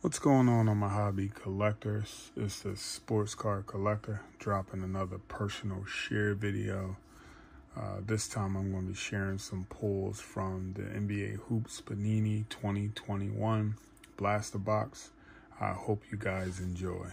What's going on on my hobby collectors? It's the sports car collector dropping another personal share video. Uh, this time I'm going to be sharing some pulls from the NBA Hoops Panini 2021 Blaster Box. I hope you guys enjoy.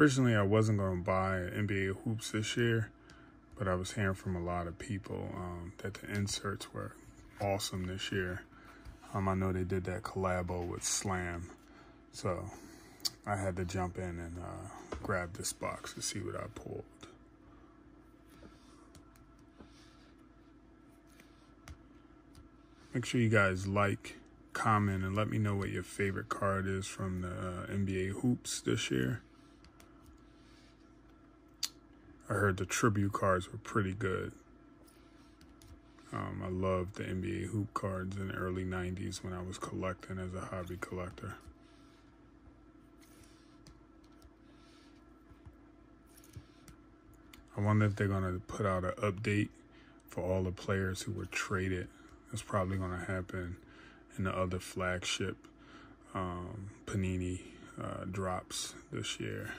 Originally, I wasn't going to buy NBA hoops this year, but I was hearing from a lot of people um, that the inserts were awesome this year. Um, I know they did that collabo with Slam, so I had to jump in and uh, grab this box to see what I pulled. Make sure you guys like, comment, and let me know what your favorite card is from the uh, NBA hoops this year. I heard the tribute cards were pretty good. Um, I loved the NBA hoop cards in the early 90s when I was collecting as a hobby collector. I wonder if they're going to put out an update for all the players who were traded. That's probably going to happen in the other flagship um, Panini uh, drops this year.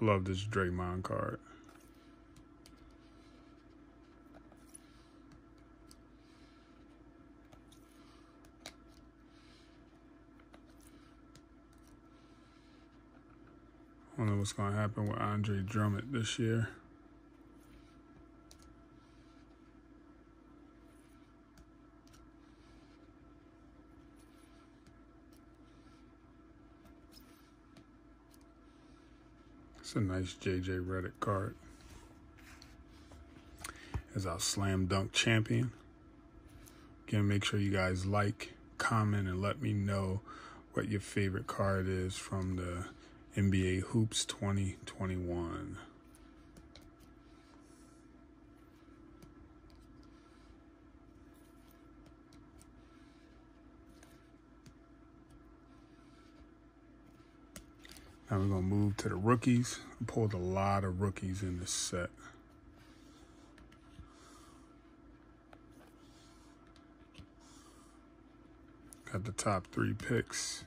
I love this Draymond card. I know what's going to happen with Andre Drummond this year. It's a nice JJ Redick card. As our slam dunk champion. Again, make sure you guys like, comment, and let me know what your favorite card is from the NBA Hoops 2021. Now we're going to move to the rookies. I pulled a lot of rookies in this set. Got the top three picks.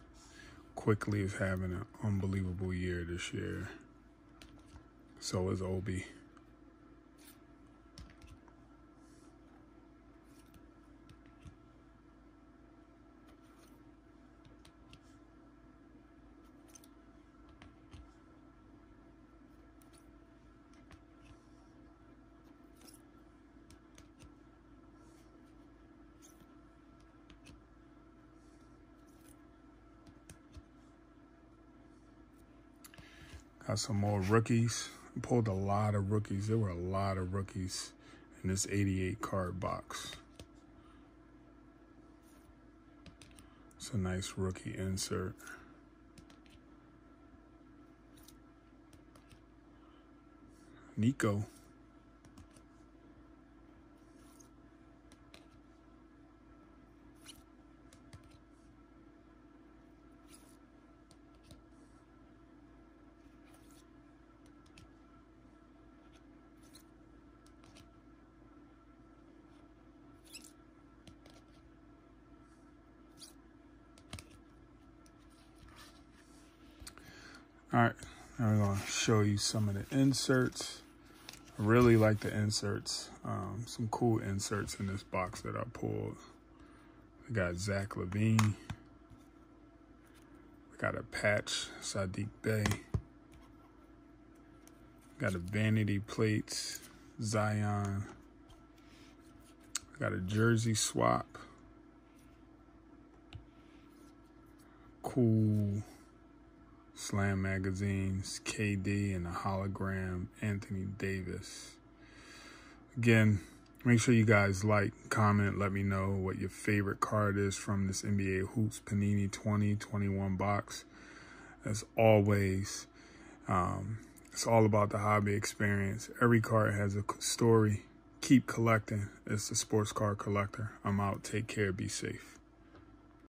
Quickley is having an unbelievable year this year. So is Obi. Got some more rookies. Pulled a lot of rookies. There were a lot of rookies in this 88 card box. It's a nice rookie insert. Nico. All right, now we're gonna show you some of the inserts. I really like the inserts. Um, some cool inserts in this box that I pulled. We got Zach LaVine. We got a patch, Saddiq Bey. Got a vanity plates, Zion. Got a jersey swap. cool Slam magazines, KD, and a hologram Anthony Davis. Again, make sure you guys like, comment, let me know what your favorite card is from this NBA Hoops Panini 2021 box. As always, um, it's all about the hobby experience. Every card has a story. Keep collecting. It's the sports card collector. I'm out. Take care. Be safe.